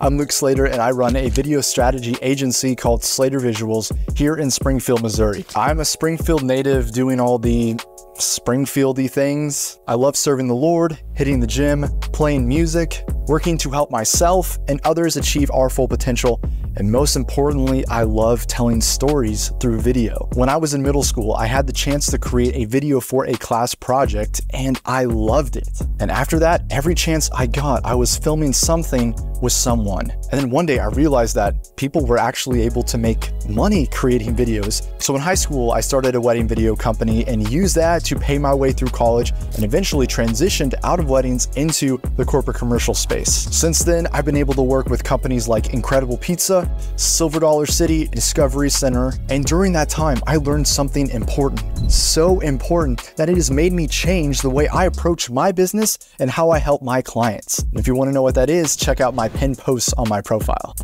I'm Luke Slater and I run a video strategy agency called Slater Visuals here in Springfield, Missouri. I'm a Springfield native doing all the Springfieldy things. I love serving the Lord, hitting the gym, playing music, working to help myself and others achieve our full potential. And most importantly, I love telling stories through video. When I was in middle school, I had the chance to create a video for a class project and I loved it. And after that, every chance I got, I was filming something with someone. And then one day I realized that people were actually able to make money creating videos. So in high school, I started a wedding video company and used that to pay my way through college and eventually transitioned out of weddings into the corporate commercial space. Since then, I've been able to work with companies like Incredible Pizza, Silver Dollar City, Discovery Center, and during that time, I learned something important. So important that it has made me change the way I approach my business and how I help my clients. And if you want to know what that is, check out my pinned posts on my profile.